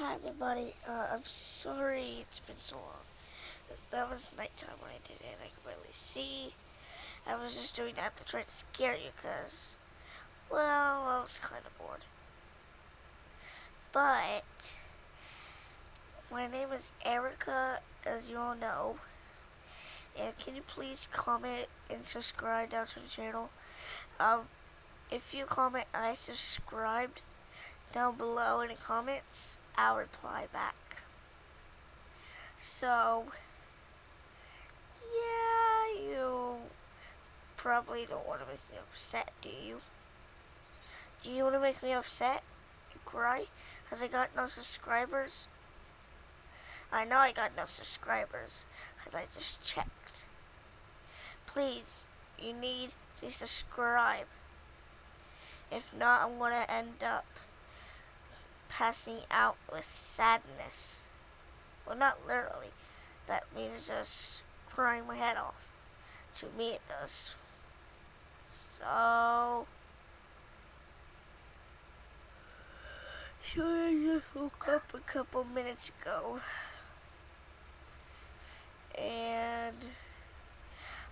Hi everybody, uh, I'm sorry it's been so long. That was nighttime when I did it I could barely see. I was just doing that to try to scare you because, well, I was kind of bored. But, my name is Erica, as you all know. And can you please comment and subscribe down to the channel? Um, if you comment I subscribed, down below in the comments, I'll reply back. So, yeah, you probably don't want to make me upset, do you? Do you want to make me upset and cry? Because I got no subscribers? I know I got no subscribers, because I just checked. Please, you need to subscribe. If not, I'm going to end up passing out with sadness. Well, not literally. That means just crying my head off. To me, it does. So. So I just woke up a couple minutes ago. And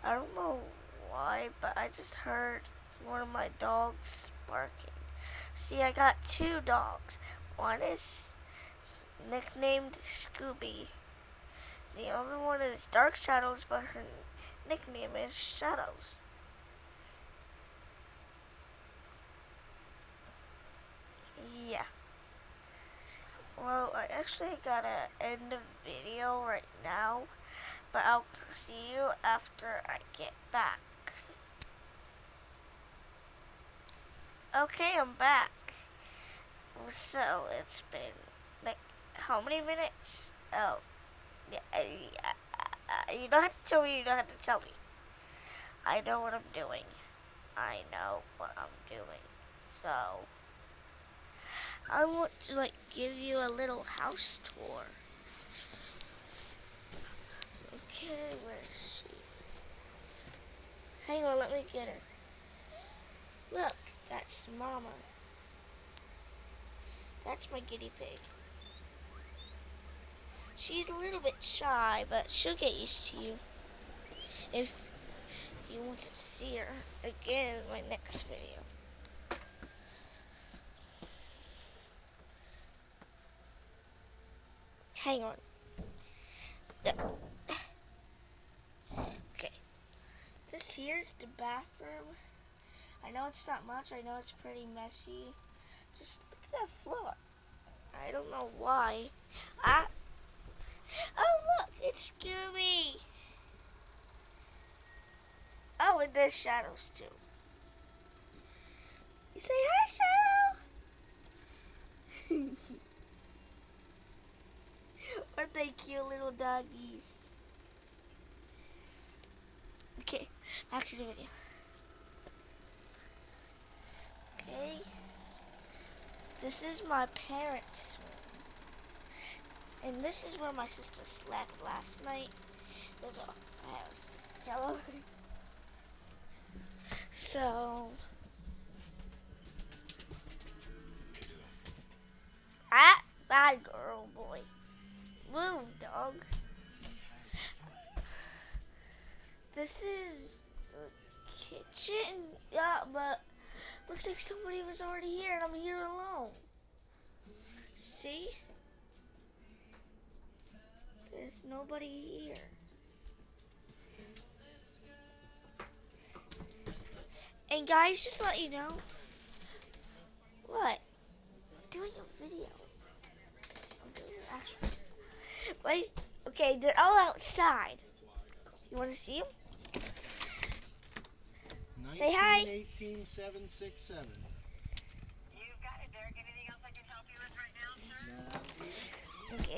I don't know why, but I just heard one of my dogs barking. See, I got two dogs. One is nicknamed Scooby. The other one is Dark Shadows, but her nickname is Shadows. Yeah. Well, I actually gotta end the video right now, but I'll see you after I get back. Okay, I'm back. So it's been like how many minutes? Oh, yeah. you don't have to tell me. You don't have to tell me. I know what I'm doing. I know what I'm doing. So I want to like give you a little house tour. Okay, where is she? Hang on, let me get her. Look, that's Mama. That's my guinea pig. She's a little bit shy, but she'll get used to you. If you want to see her again in my next video. Hang on. Okay. This here's the bathroom. I know it's not much. I know it's pretty messy. Just look at that floor. I don't know why. I. Oh look, it's Scooby. Oh, and there's shadows too. You say hi, Shadow. Aren't they cute little doggies? Okay, back to the video. Okay. This is my parents' room. And this is where my sister slept last night. There's a house. Hello. so Ah bad girl boy. Move dogs. This is the kitchen. Yeah, but Looks like somebody was already here and I'm here alone. See? There's nobody here. And guys, just let you know. What? I'm doing a video. I'm doing an actual. Okay, they're all outside. You want to see them? Say hi. Okay.